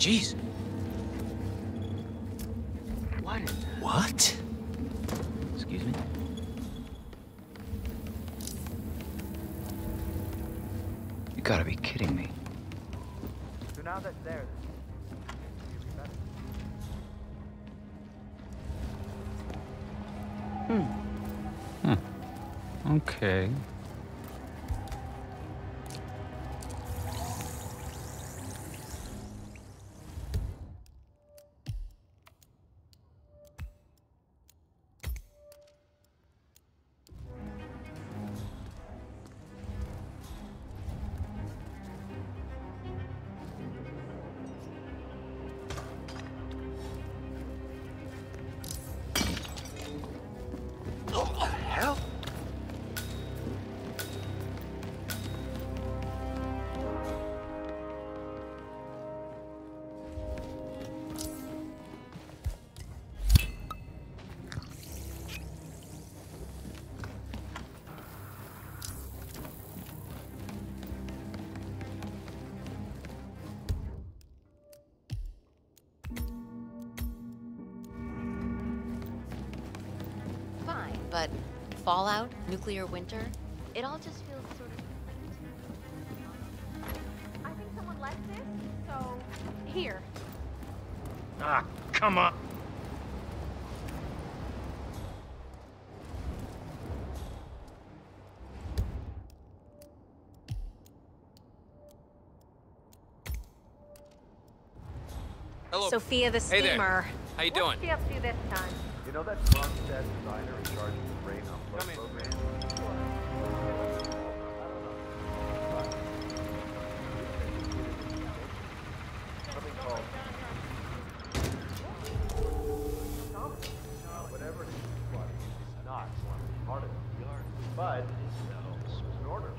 Jeez. What. What? Excuse me? You gotta be kidding me. So now that's there, you'll. Hmm. Hmm. Okay. But fallout, nuclear winter, it all just feels sort of. I think someone left this, so here. Ah, come on. Hello. Sophia the Hey there. steamer. How you doing? What's she up to this time? You know that Kronstadt designer in charge of the brain on Come program? Something called Uh, whatever it is, it's not one part of the. But it's order.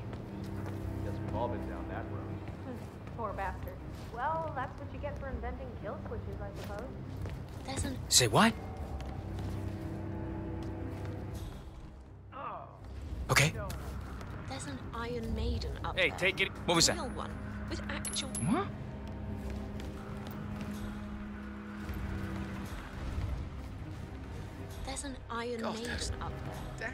Guess we've all been down that road. Poor bastard. Well, that's what you get for inventing kill switches, I suppose. Say what? Okay. there's an Iron Maiden up Hey, there. take it. What was A that? real one with actual. What? There's an Iron God, Maiden there's- up there.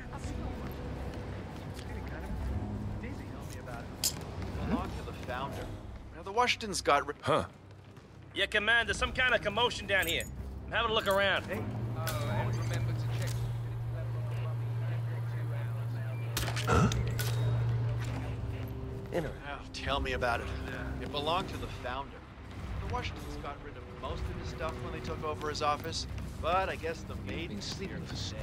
Belonged hmm? to the founder. Now, the Washingtons got rid. Huh. Yeah, Commander, some kind of commotion down here. I'm having a look around. Oh, tell me about it. It belonged to the founder. The Washingtons got rid of most of his stuff when they took over his office, but I guess the maid's here to stay.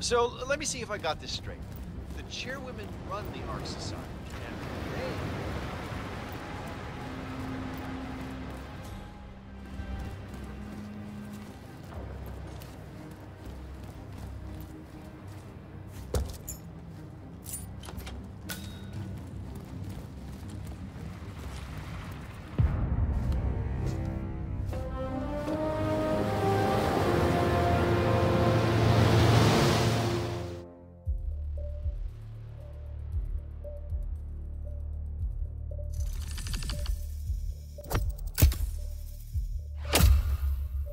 So let me see if I got this straight. The chairwomen run the Ark Society.